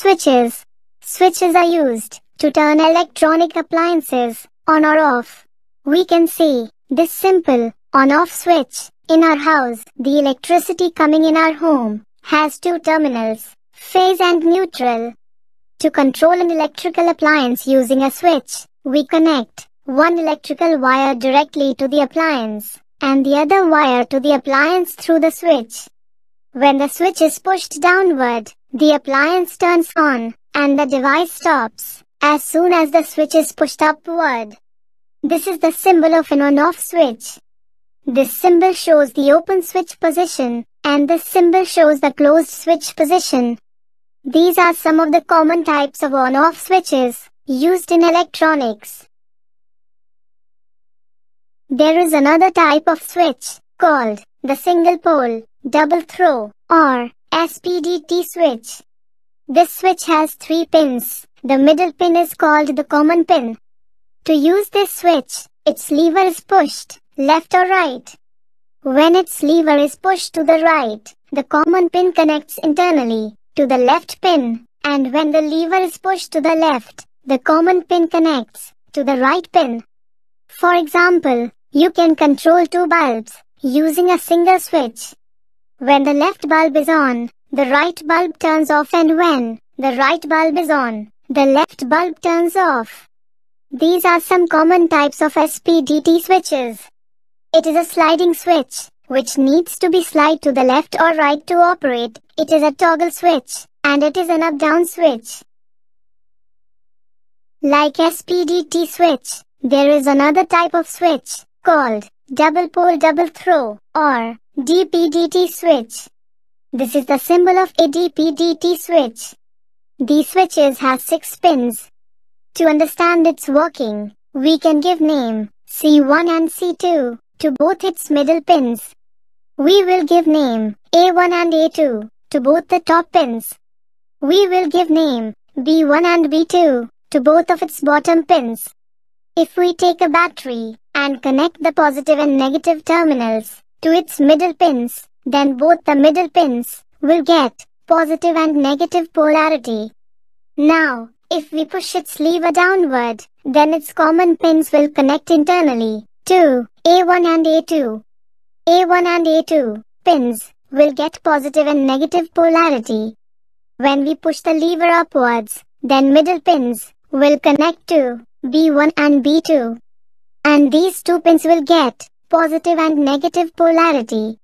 Switches. Switches are used to turn electronic appliances on or off. We can see this simple on-off switch in our house. The electricity coming in our home has two terminals, phase and neutral. To control an electrical appliance using a switch, we connect one electrical wire directly to the appliance and the other wire to the appliance through the switch. When the switch is pushed downward, the appliance turns on and the device stops as soon as the switch is pushed upward. This is the symbol of an on-off switch. This symbol shows the open switch position and this symbol shows the closed switch position. These are some of the common types of on-off switches used in electronics. There is another type of switch called the single pole, double throw, or SPDT switch. This switch has three pins. The middle pin is called the common pin. To use this switch, its lever is pushed, left or right. When its lever is pushed to the right, the common pin connects internally to the left pin, and when the lever is pushed to the left, the common pin connects to the right pin. For example, you can control two bulbs using a single switch. When the left bulb is on, the right bulb turns off and when the right bulb is on, the left bulb turns off. These are some common types of SPDT switches. It is a sliding switch which needs to be slide to the left or right to operate. It is a toggle switch, and it is an up-down switch. Like SPDT switch, there is another type of switch, called double pole double throw, or DPDT switch. This is the symbol of a DPDT switch. These switches have six pins. To understand its working, we can give name C1 and C2 to both its middle pins. We will give name A1 and A2 to both the top pins. We will give name B1 and B2 to both of its bottom pins. If we take a battery and connect the positive and negative terminals to its middle pins, then both the middle pins will get positive and negative polarity. Now, if we push its lever downward, then its common pins will connect internally to A1 and A2. A1 and A2 pins will get positive and negative polarity. When we push the lever upwards, then middle pins will connect to B1 and B2. And these two pins will get positive and negative polarity.